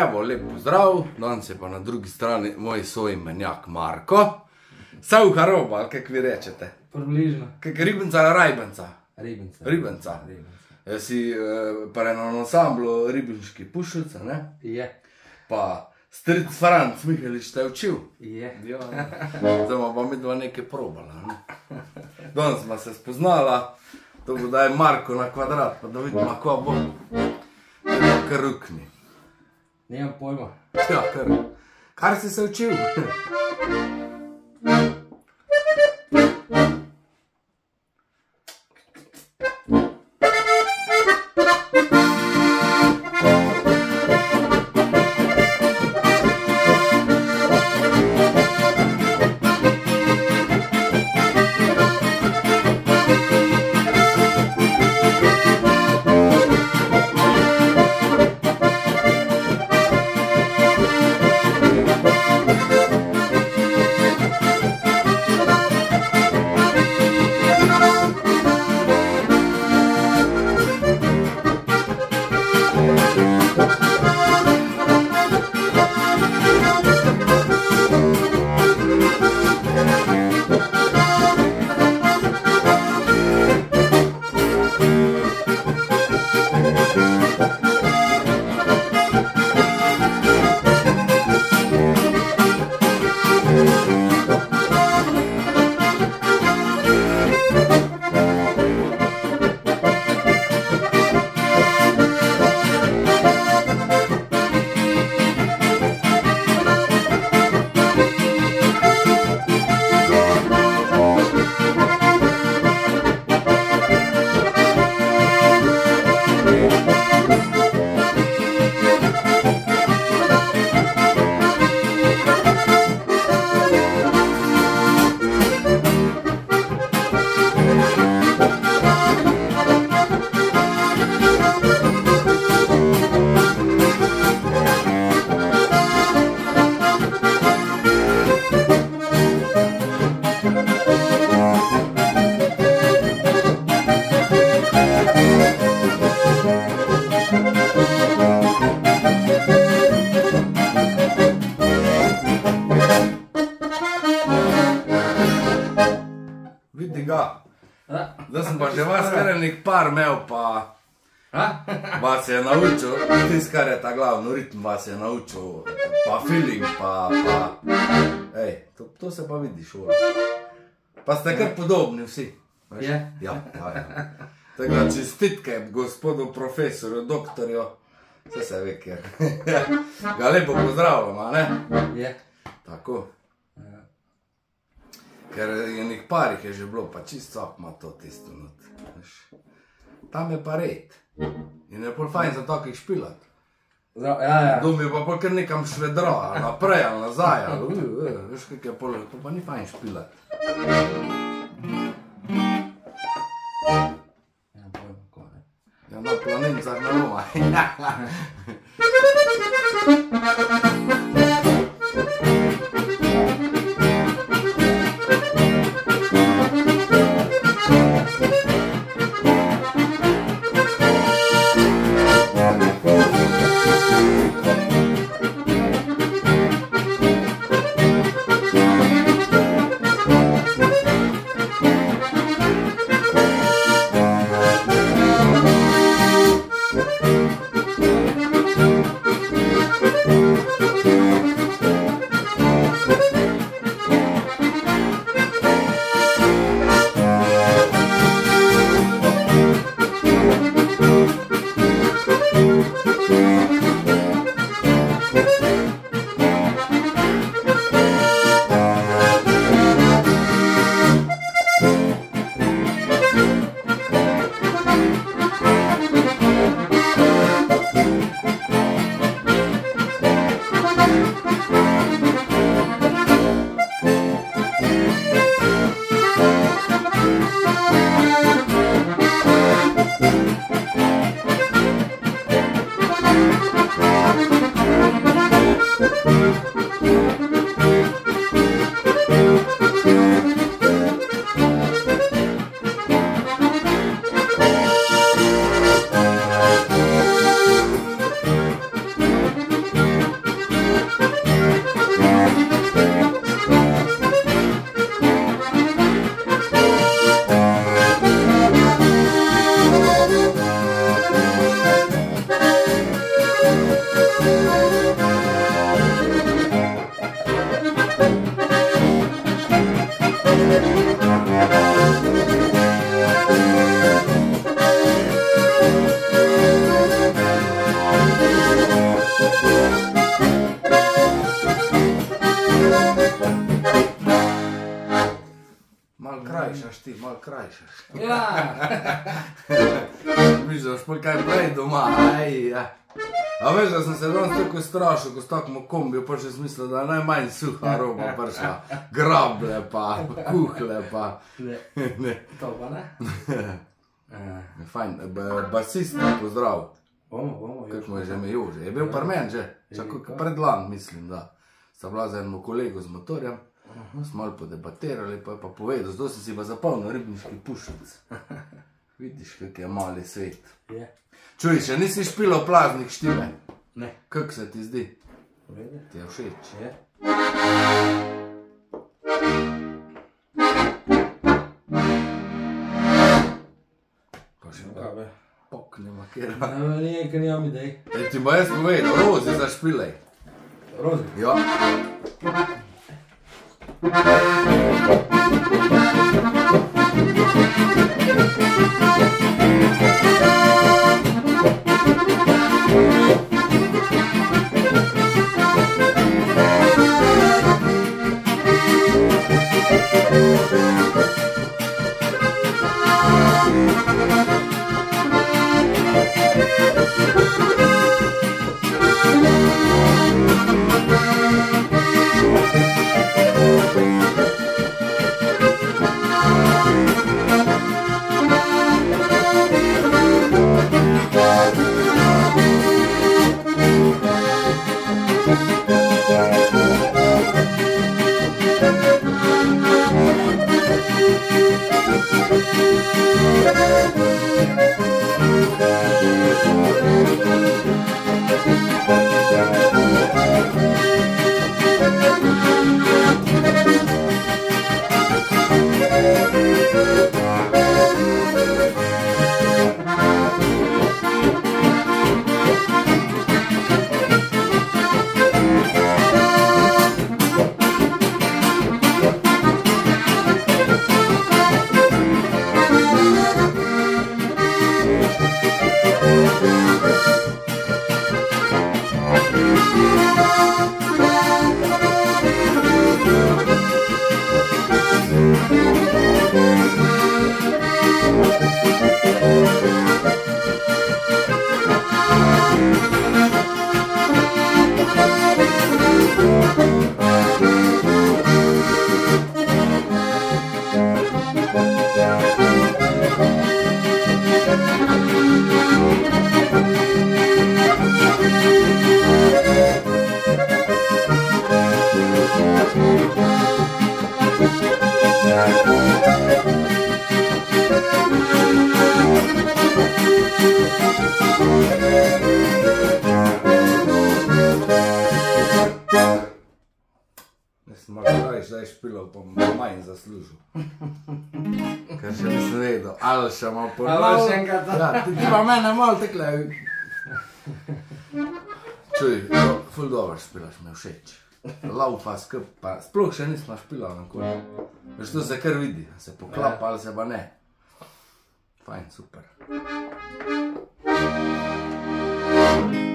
Evo, lep pozdrav, danes je pa na drugi strani moj soimenjak Marko. Savha roba, ali kako vi rečete? Približno. Kak ribenca ali rajbenca? Ribenca. Ribenca. Ribenca. Jaz si eh, pa eno ansamblu ribiški pušilca, ne? Je. Pa stric Franc Mihelič te je učil. Je. Ja. Zdaj bomo pa mi dva nekaj probala. Ne? Danes smo se spoznala, to bo daj Marko na kvadrat, pa da vidimo, kako bo. Kar rukni. Nimam pojma. Ja, kar. Kar si se učil? vas je naučil, pa feeling, pa, pa, ej, to, to se pa vidi šola. Pa ste kar podobni vsi. veš? Je. Ja, ja, ja. Tako da čestitke gospodu profesorju, doktorju, vse se ve, ker ga lepo pozdravljam, a ne? Je. Tako. Ja. Ker je nekaj parih je že bilo, pa čisto vsak ima to tisto not. veš. Tam je pa red. In je pol fajn za takih špilat. Zdrav, ja, ja. Dom je pa pol kar nekam švedro, ali naprej, ali nazaj. Ali, uh, uh, veš, kak je pol, to pa ni fajn kako ne. Ja, na planincah na Roma. stakmo kombi, pa še smisel, da je najmanj suha roba prišla. Grable pa, kuhle pa. ne, Ne. to pa ne. Eh, Fajn, b- basist pozdrav. bomo, bomo, Kako je že imel že? Je bil parmen že, čako predlan mislim, da. Sta bila z enim kolegu z motorjem, smo malo podebatirali, pa je pa povedal, zdaj sem si pa zapolnil ribniški pušnic. Vidiš, kak je mali svet. Je. Čuj, še nisi špilo plaznik štime. Ne, Kako se ti zdi? Ti je všeč? Je. Pa še No, pa kaj be. poknemo, kjer. Ne, ne, ker nimam idej. E, ti bo jaz povedal, rozi za špilej. Rozi. Ja. Jaz Laufa skup, pa sploh še nismo špilali na kol. Veš, to se kar vidi, se poklapa ali se pa ne. Fajn, super.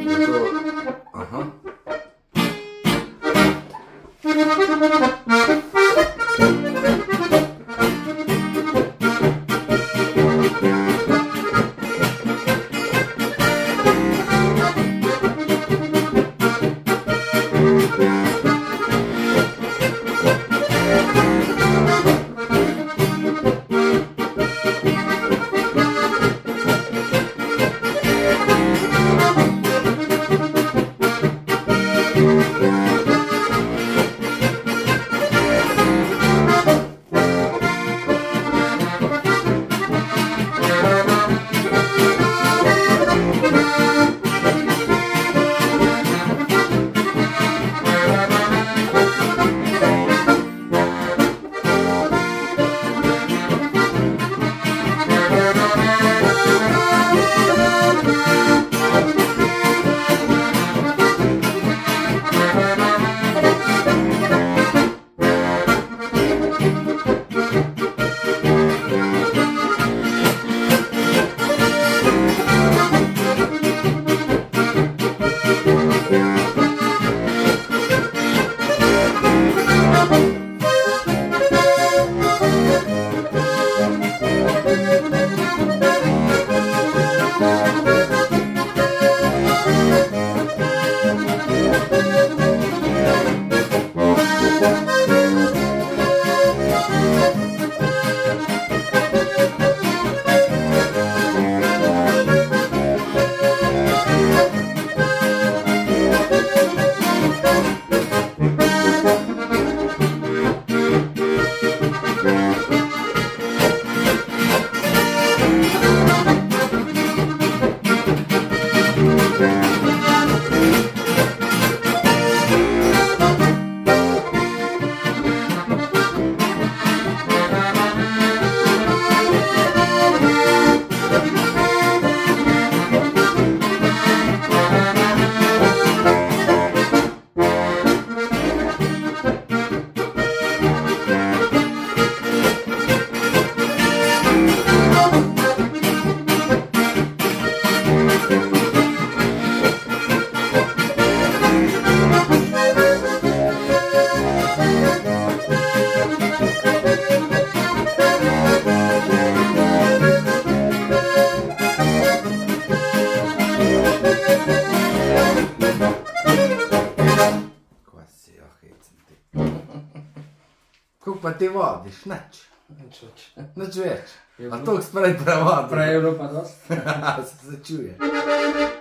Zato, vodiš, nič, Nič več. nič več. A to sprej prevadi. Prej je bilo pa dosti. se začuje.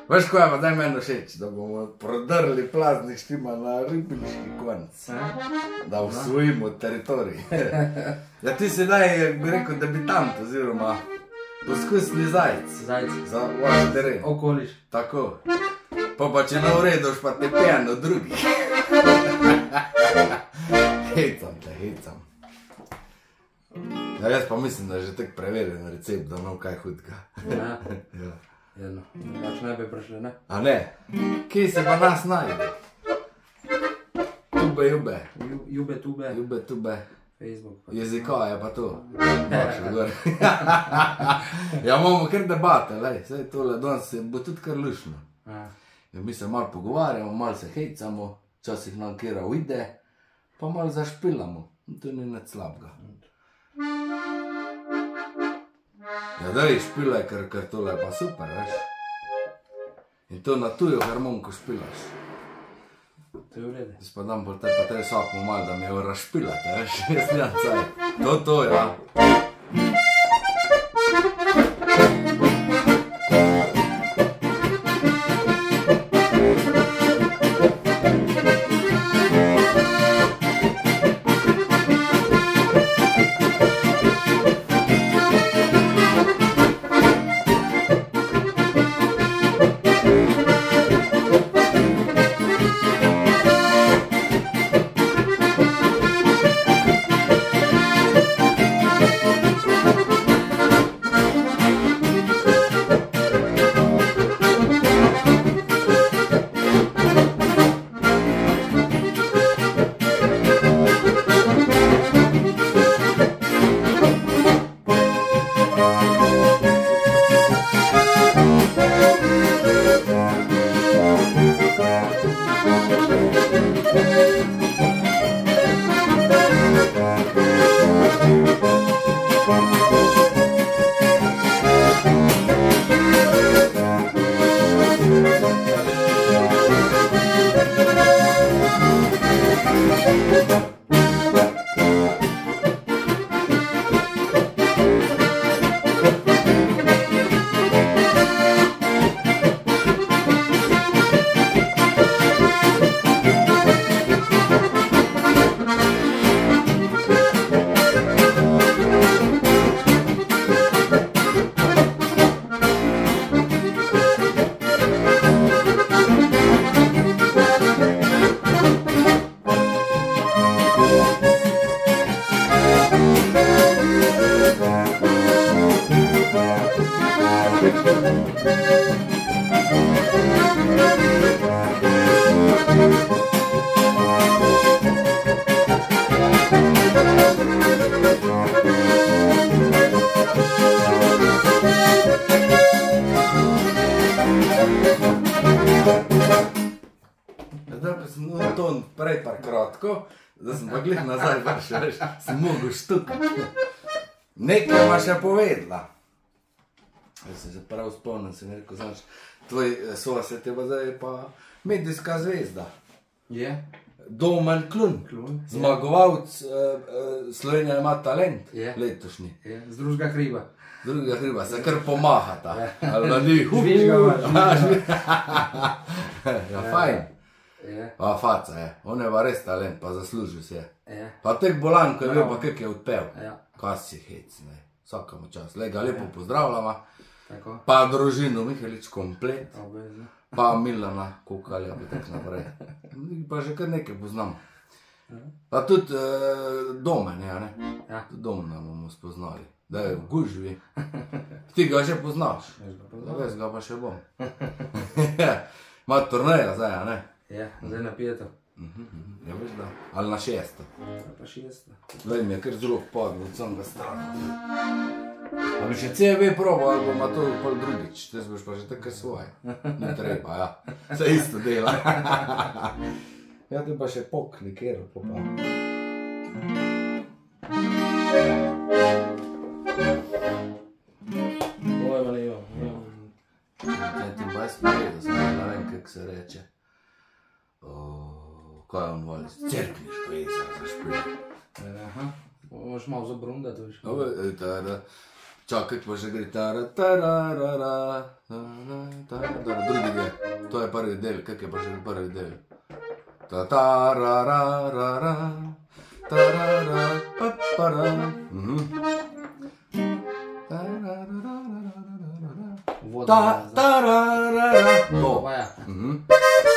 Veš, ko je pa daj meni všeč, da bomo prodrli plaznik štima na ribniški konc, da usvojimo teritorij. ja, ti si daj, bi rekel, debitant oziroma poskusni zajec Zajci. za vaš teren. Okoliš. Tako. Pa pa če ne urediš, pa te pijan od drugih. hecam te, hecam. Ja, jaz pa mislim, da je že tek preverjen recept, da no kaj hudega. Ja. ja. Jedno. Drugače ne bi prišli, ne? A ne, kje se pa nas najde? Tube, jube, Ju- Jube, tube, jube, tube, Facebook. pa- jezika je pa to. Baš, gor. ja, imamo kar debate, lej, saj tole danes bo tudi kar lušno. Ja. Ja, mi se malo pogovarjamo, malo se hecamo, včasih nam kera uide, pa malo zašpilamo. To ni nič slabega. Ja, da je špilaj, ker, ker tole je pa super, veš. In to na tujo harmoniko špilaš. To je v redu. Jaz pa dam bolj te pa te vsakmu malo, da mi jo razšpilate, veš. Jaz nimam caj. To, to, ja. Da sem pa glih nazaj vršil, veš, sem mogel štukati. Nekaj ima še povedala. Jaz sem se prav spomnil, sem rekel, znaš, tvoj eh, sosed je pa zdaj pa medijska zvezda. Je. Domen Klun, Klun, ja. zmagovalec uh, uh, Slovenija ima talent Je. letošnji. Je. Z drugega hriba. Drugega hriba se kar pomahata. Ali pa ni, hu, Žvižga imaš. ja, fajn. Je. A faca je, on je pa res talent, pa zaslužil si je. Je. Pa tek bolan, ko je bil, pa kak je odpev. Ja. Kaj si hec, ne. Vsakemu čas. Le ga lepo pozdravljamo. Tako. Pa družino Mihelič komplet. Obvezno. Pa Milana Kukalja, pa tako naprej. Pa že kar nekaj poznam. Pa tudi uh, domen, ja, ne? Ja. Tudi domena bomo spoznali, da je v gužvi. Ti ga že poznaš, Veš ga pa še bom. Ma turneja zdaj, ne? Je. Zdaj na peto. Mhm, mhm, Ja, veš da. Ali na šesto. Ja, Pa šesto. Zdaj mi je kar zelo padlo od samega straha. A bi še CV probo, ali bomo to pol drugič, te boš pa že tako svoj. Ni treba, ja. Vse isto dela. ja, te pa še pokni, kjer pa pa. Ne imam. Ja, ti baj sprejeti, zdaj ne vem, kako se reče kaj on vali, cerkniš, kaj se zašpil. Aha, boš malo zabrunda, to veš. Čakaj, pa že gre tara, tara, tara, tara, tara, drugi del. To je prvi del, kak je pa že prvi del. Ta ta ra ra ra ra ta ra ra pa pa ra. Mhm. Ta ra ra ra ra ra ra ra. Ta ta ra ra ra. No. Mhm.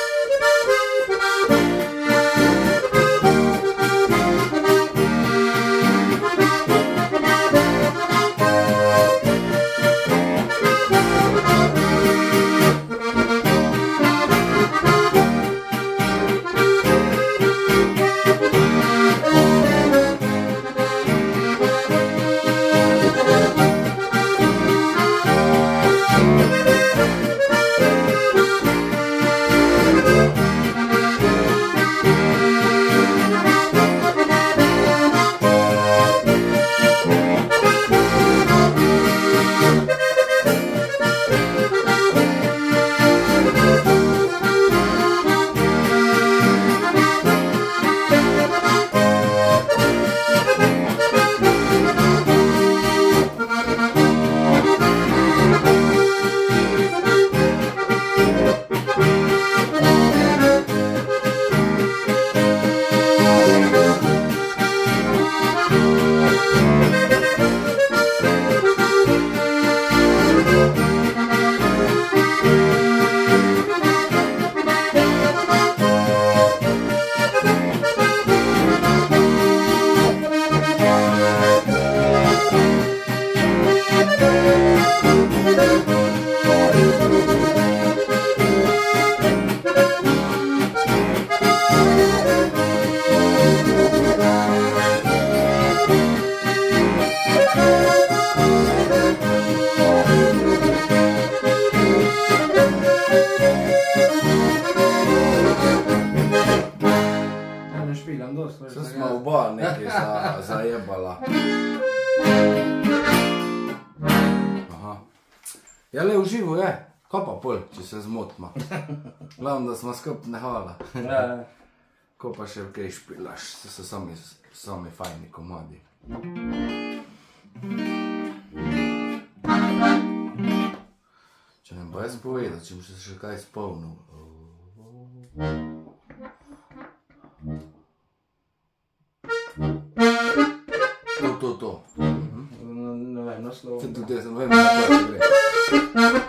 Smo skup nehala. Ja, ja. Ko pa še kaj špilaš, to so sami, sami fajni komadi. Če ne bo jaz povedal, če bom se še kaj spomnil. To, to, to. Ne, ne vem, naslov. Tudi jaz ne vem, kako gre.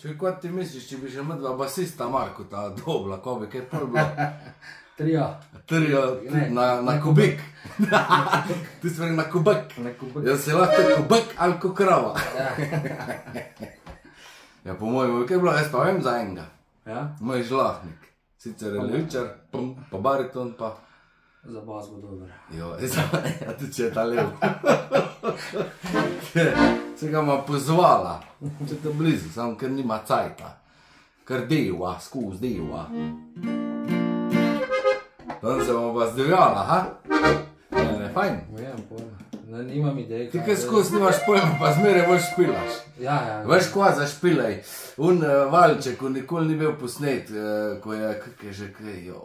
Če kot ti misliš, če bi že medva basista Marko ta dobla, ko bi kaj prvo bilo? Trio. Trijo Ne. na, na kubik. Ti si rekel na kubek. Na kubek. Jaz si lahko kubek ali ko krava. Ja. Ja, po mojem, kaj je bilo, jaz pa vem za enega. ja. Moj žlahnik. Sicer je levičar, pa, pa bariton, pa. Za bas bo dober. Jo, ja, ti če je ta lev. Se ga ima pozvala, če te blizu, samo ker nima cajta. Ker deva, skozi deva. Tam se bomo pa zdivjala, ha? Ne, ne, fajn. Vem, pojma. Ne, nimam idej. Ti je- skozi nimaš pojma, pa zmeraj boš špilaš. Ja, ja. Veš, kva zašpilaj. Un uh, valček, ko nikoli ni bil posnet, uh, ko je, kak je že kaj, jo.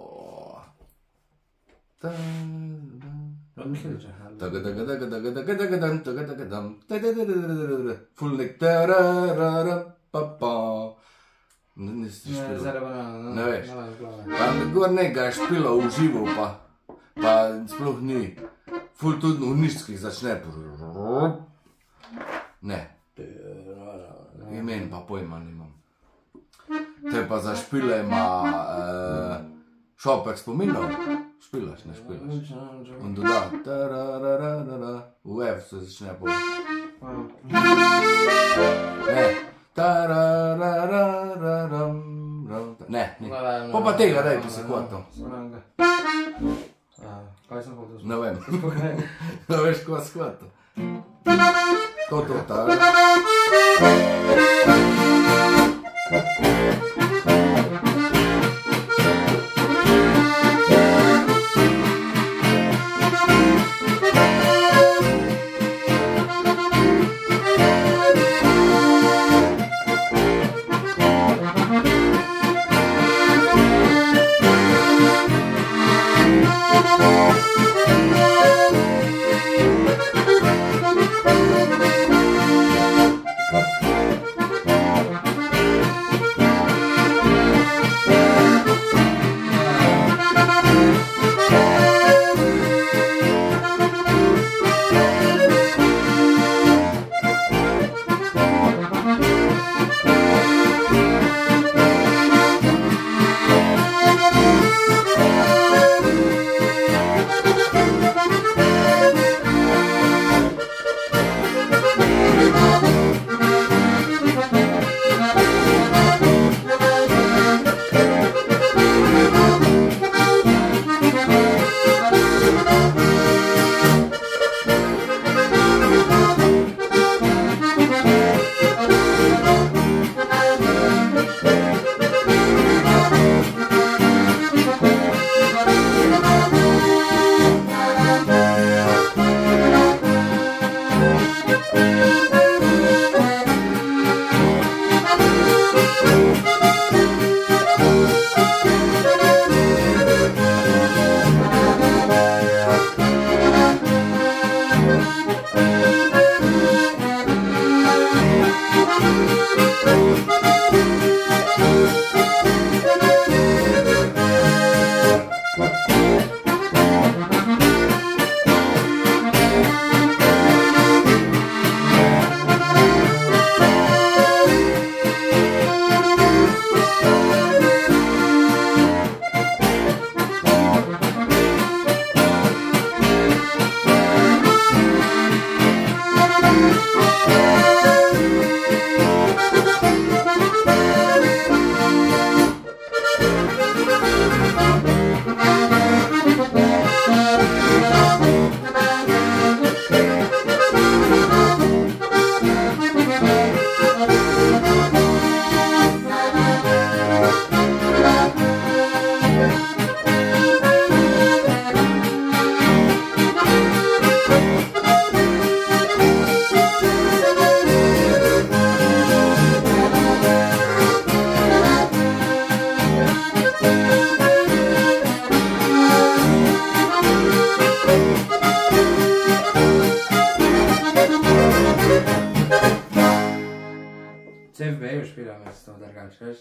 Pa, pa. Ne, veš. Pa gor nekaj špila v živo, pa, pa sploh ni. Ful tudi v niških začne. Ne, imen pa pojma nimam. Te pa za špile ima uh, šopek spominov. Špilaš, ne špilaš. On doda, tarararara, v F se začne po. Ne, ne, ne. Pa pa tega daj, ko se kvato. Kaj sem hotel Ne vem, ne veš, ko se kvato. To, to, ta.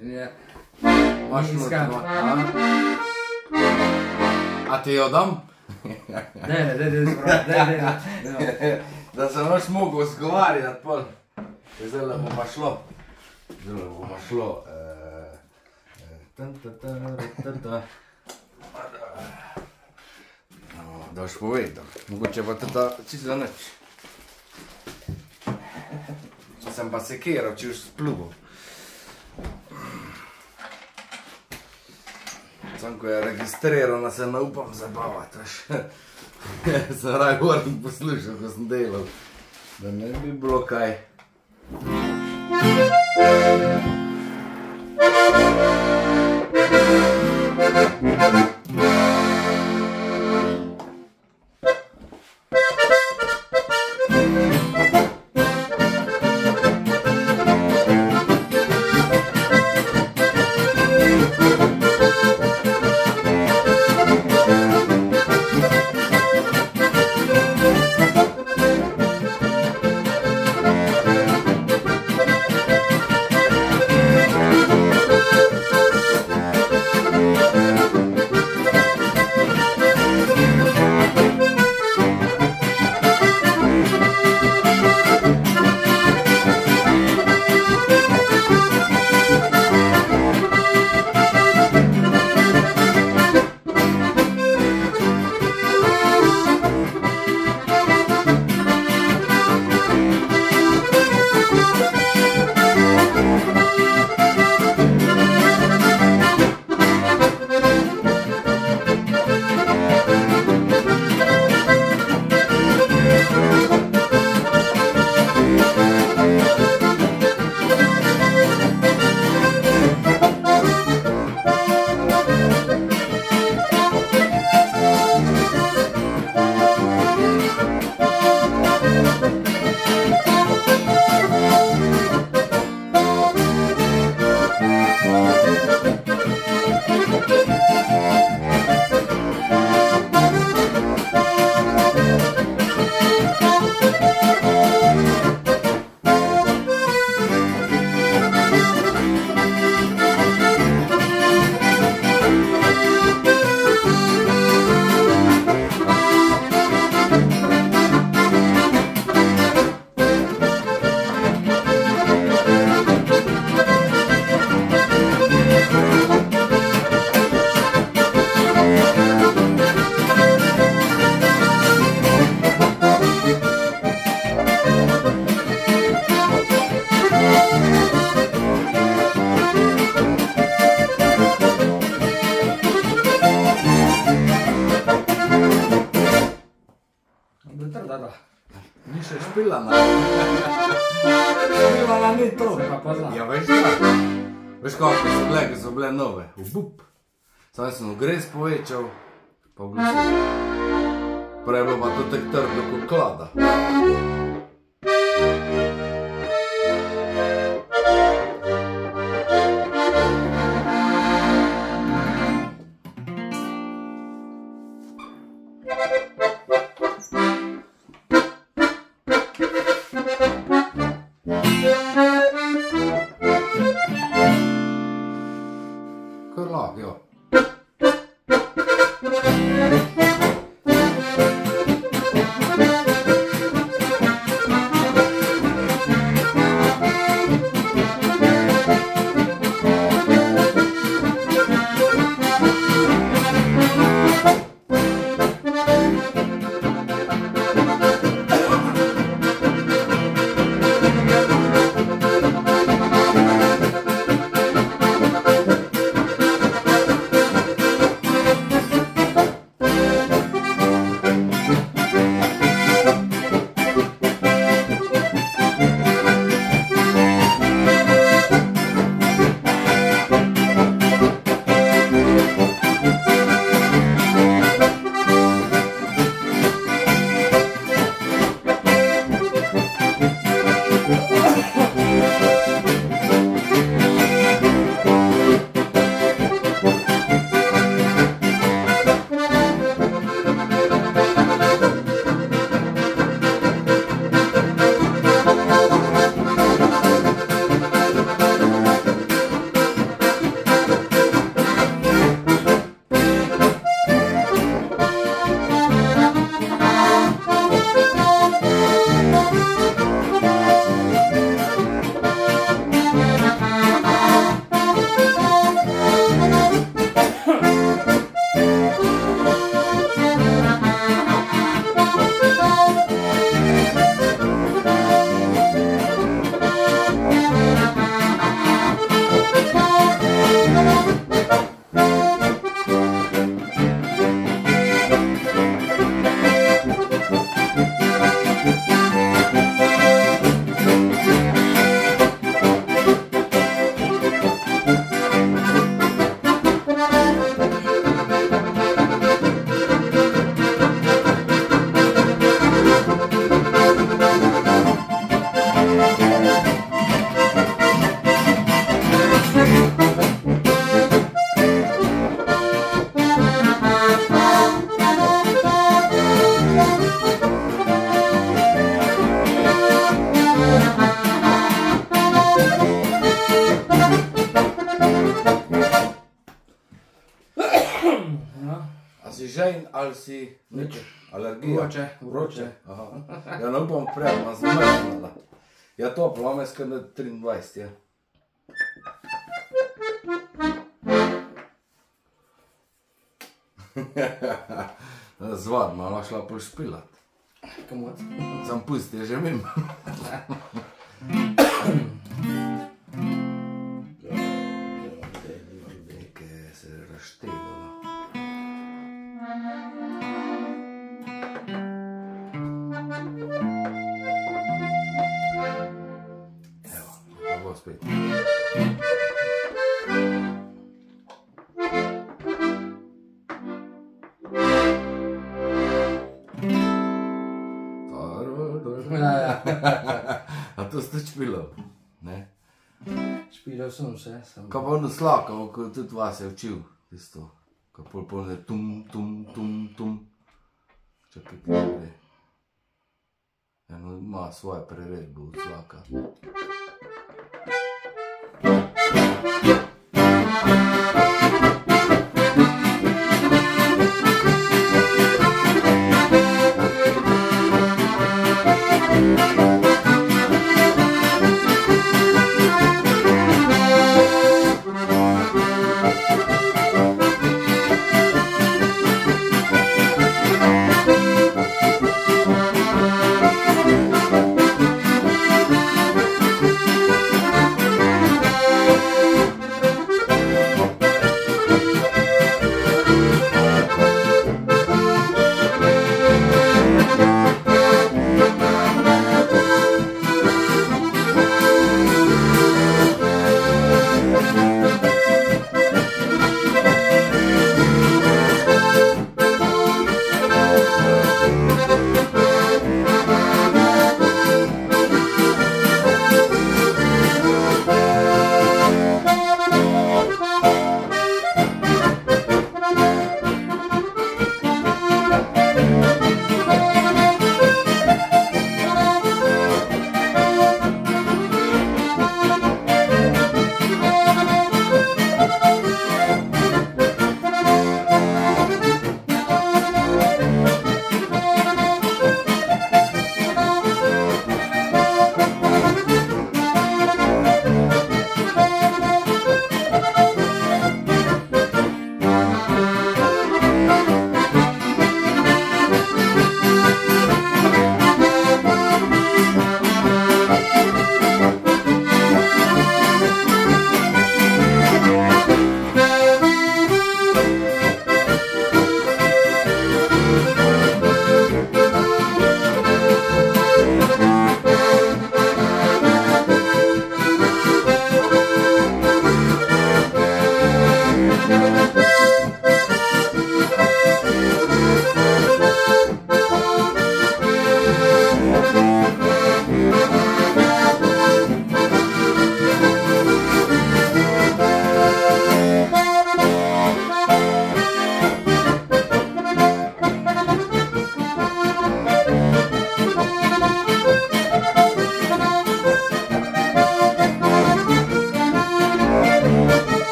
Je, Imaš Iskam. notno, a? Ti jo dam? ne, ne, ne, ne, ne, ne, ne, ne. da se boš mogel zgovarjati, pol. Zdaj le bomo šlo. Zdaj le bomo šlo. eh, eh, tan, ta, ta, ta, ta. No, da boš povedal. Mogoče pa tudi da čisto nič. Sem pa sekiral, če už spluval. Sam ko je registrirano, se ne upam zabavati. sem raj moram poslušati, ko sem delal. Da ne bi bilo kaj. Da nove. Ubup. Sam sem ugres povečal, pa v bistvu. Prej bilo pa to tek trdo kot klada. Ja, upam prej, ima zmrznala. Ja, to plame skrne 23, ja. Zvad, malo šla pol špilat. Komod. Sam pusti, je že mimo. to ste špilo? Ne? Špilal sem vse, sem. Kaj pa ono slako, ko tudi vas je učil, tisto, ko pol polne tum, tum, tum, tum. Čakaj, kaj gre. Eno ima svoje preredbe od slaka. Si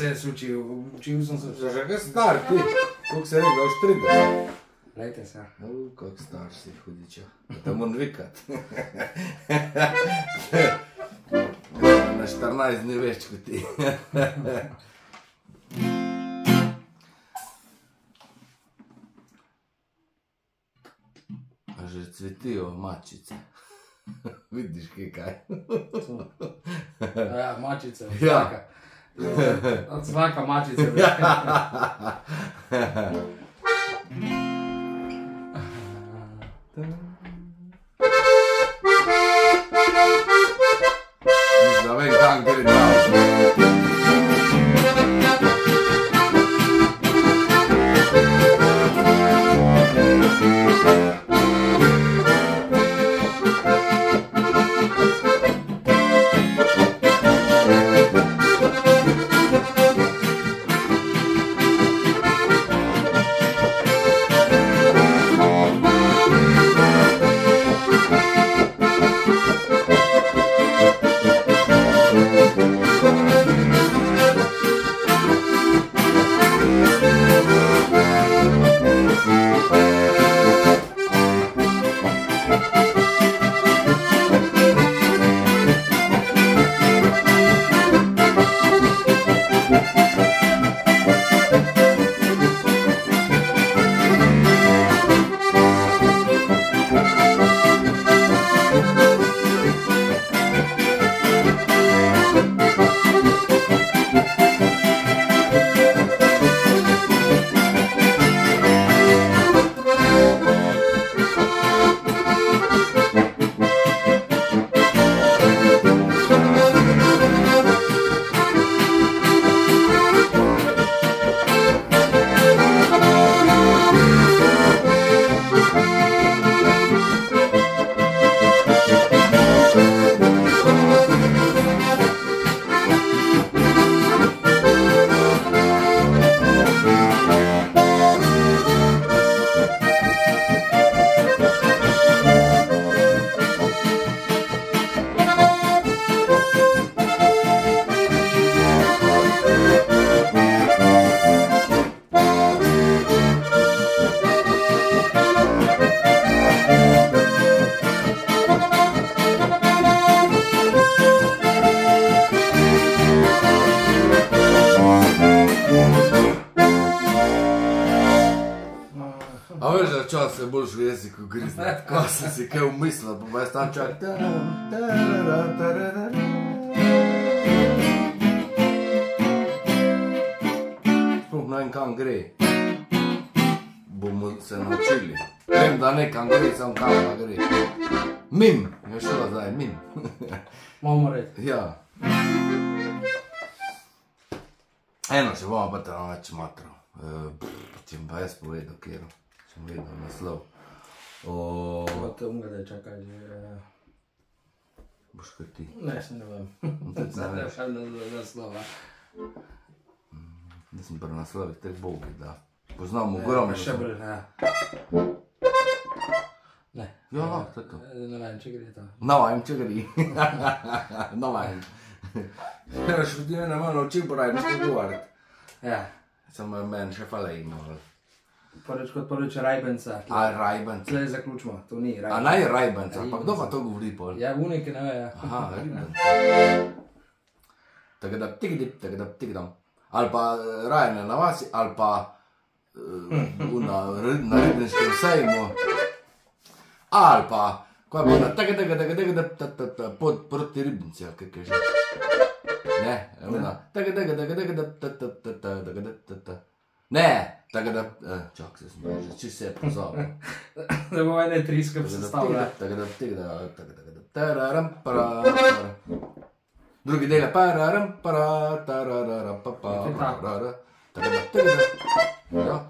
se učil, učil sem se. Že že star ti, koliko se rekel, už 30. Lejte se. U, kak star si, hudiča. Da moram vikat. Na 14 dni več kot ti. A že cvetijo mačice. Vidiš, kaj kaj. Ja, mačice. Ja. Vsaka. Od vsaka mačice. Mislim, da vem, kam gre dal. Čak. tarara, tarara. Sploh ne vem, kam gre. Bomo se naučili. Vem, da nekam gre, sem kam pa gre. Mim, je šlo zdaj, mim. Moramo reči. ja. Eno, če bomo pa tam več matrov. Uh, če bom pa jaz povedal, kjer sem vedel naslov. O, Od umgade čakaj že. eh, boš kar ti. Ne, še ne vem. Tudi ne veš. Še ne za slova. Nisem pri naslovih teh bogi, da poznam ogromno. Še bolj, ja. Ne. Ja, no, to je to. Eh, Ne vem, če gre to. No, vem, če gre. no, vem. Ja, še ti ne malo naučil, pravi, ne smeš govoriti. Ja. Samo meni še fale ima. Prvič kot prvič rajbenca. A rajbenc. Tle zaključimo, to ni A rajbenca. naj rajbenc, pa kdo pa to govori pol? Ja, unike ne vejo. Aha, rajbenc. Tako da tik dip, tako da tik dam. Ali pa eh, rajene na vasi, ali pa uh, na, ri- na ribniškem sejmu. Ali pa, ko je bilo tako, tako, tako, tako, tako, tako, tako, tako, pod proti ribnici, ali kaj že. Ne, ona, tako, tako, tako, tako, tako, tako, tako, tako, tako, tako, tako, tako. Ne, tako da, e, čak se sem že, če se je pozabil. da bomo ene tri skupaj sestavljali. Tako da, tako da, tako da, tararam, para, drugi del je pararam, para, tararam, pa, pa, ja, para, tako da, tako da, ja.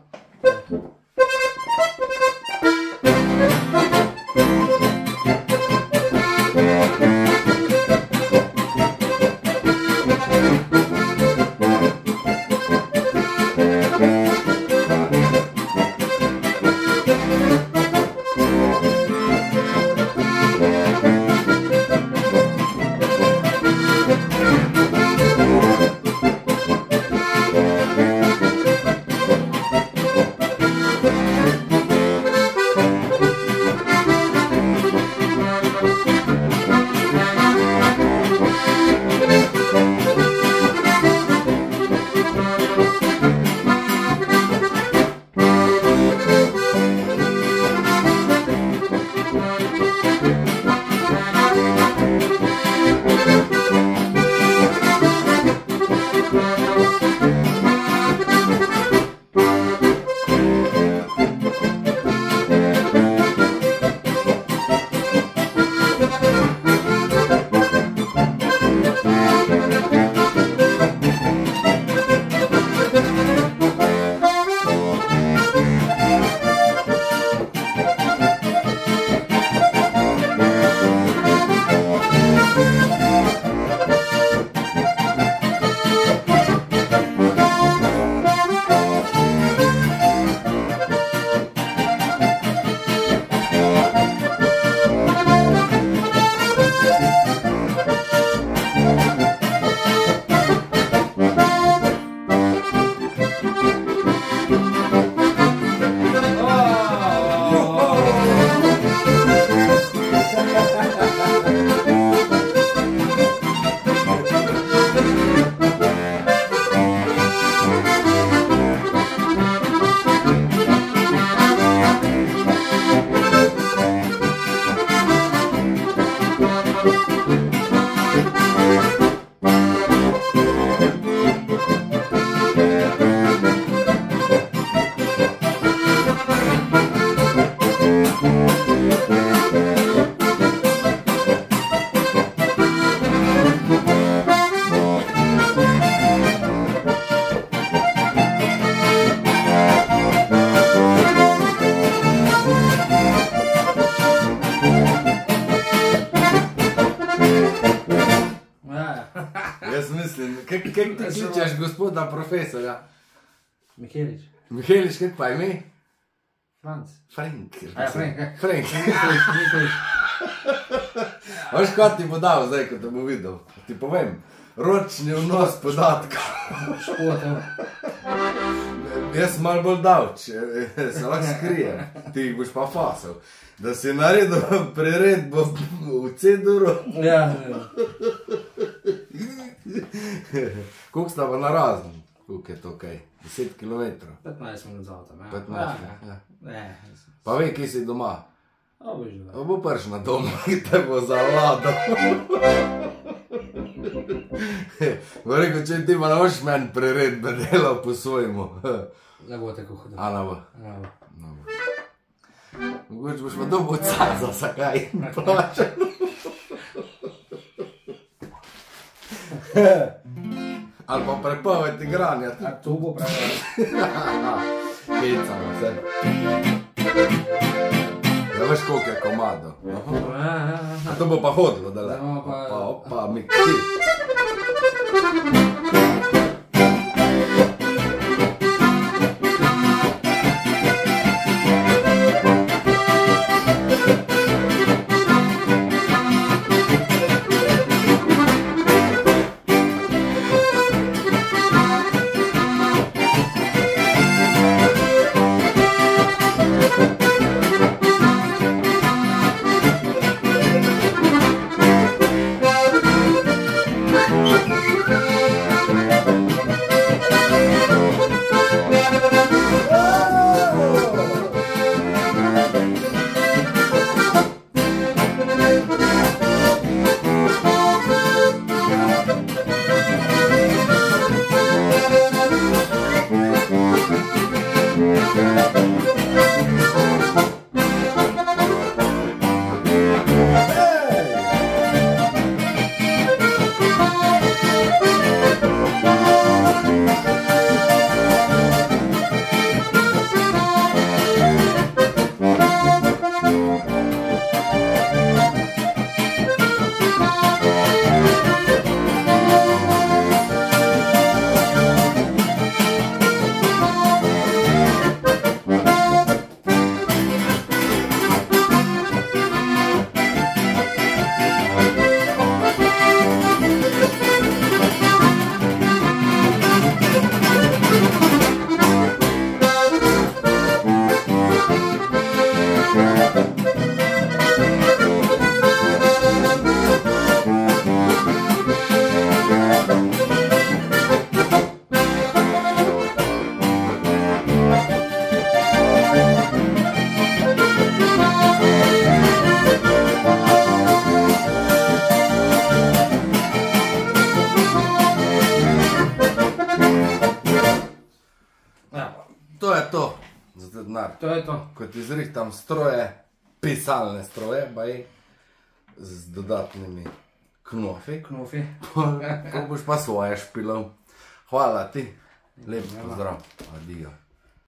Kličeš gospoda profesorja? Mihelič. Miheliš, kaj pa ime? Franc. Frank. Ja, Frank, ja. Frank. Mihelič, Mihelič. Veš, kaj ti bo dal zdaj, ko te bo videl? Ti povem, ročni vnos podatkov. Škot, evo. Jaz sem malo bolj davč, eh, se lahko skrijem, ti jih boš pa fasal. Da si naredil priredbo v Ceduru, Ja, ja. koliko sta pa na razen, Koliko je to kaj? 10 km. 15 minut za avtom. Ja. 15 Ja, minut, ja. Ne, Pa ve, kje si doma. a boš že. A bo prš na dom, ki te bo zavladal. Bo rekel, če ti boš meni priredbe delal po svojemu. Ne bo tako hudo. A ne bo. Ne bo. Bo. Mogoče boš pa dobo caza, zakaj? Plača. Ali pa prepoved igranja. A tu bo pravi. Hecamo se. Ja, veš, koliko je komado. A to bo pa hodilo, da le. No, pa- Opa, opa, miksi. Ja, zrihtam stroje, pisalne stroje, baj z dodatnimi knofi, Knofi. ko boš pa svoje špilov. Hvala ti, lep pozdrav, adijo.